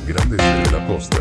Grandes de la Costa.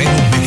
Reno